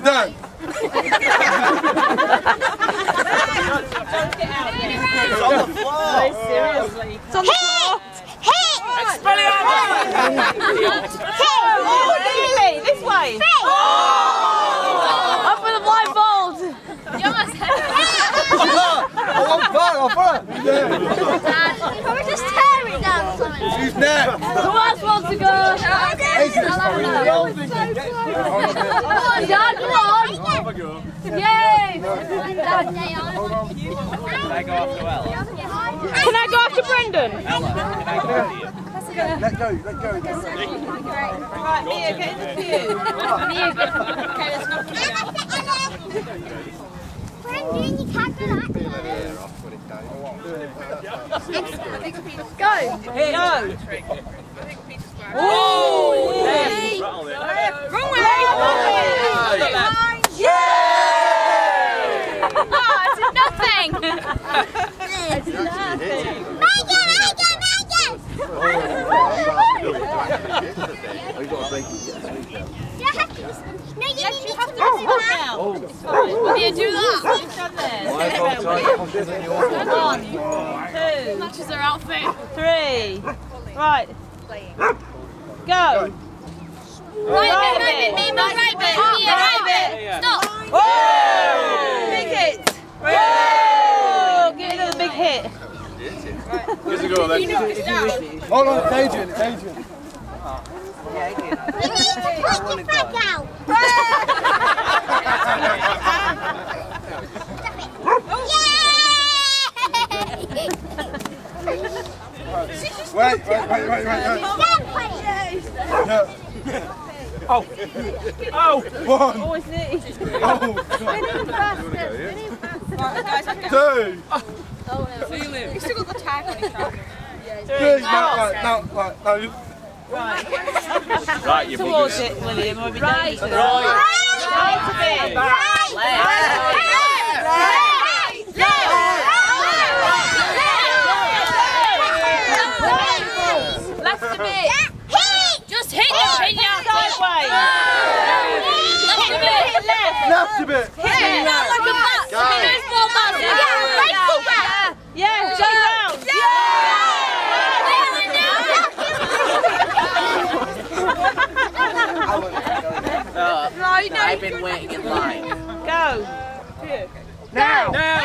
You don't? It's on the floor. Seriously. It's on the floor. Hit! Oh, nearly. This way. Up with the blindfold. I want fun, I want fun. We're just tearing down something. Who's next? Who else wants to go? Dad, come on. Yay. Can I go after Ella? Can I go after Brendan? Ella, can I go after you? Let go, let go. Right, Mia, get in the queue. Mia, get Okay, let's not Brendan, you can't do that. Go. Go. Oh! Hey. Wrong way. Oh, it's nothing. Megan, Megan, Megan. Yeah, no, you need to do that. Will you do that? You've done this. Come on. Two. Matches their outfit. Three. Right. Go. Right bit, right bit, right bit, right bit. Hit. Here's a go then. Hold on, it's Adrian, it's Adrian. You need to put your flag out. Yay! Wait, wait, wait, wait, wait, wait. Yeah. Oh! Oh! One, Oh, it's neat. oh, two, oh. He's still got the tag on his trousers. three. No, right, no, right, no. Right. Right, you Towards it, William. Or be right. Right. Right a bit. Left a bit. Just hit the pin, yeah. Sideways. Left a bit. Left a bit. Hit it like a bat. There's four bats. Yeah, like full bat. Yeah, go round. Uh, I've been waiting in line. Go. Now. Now!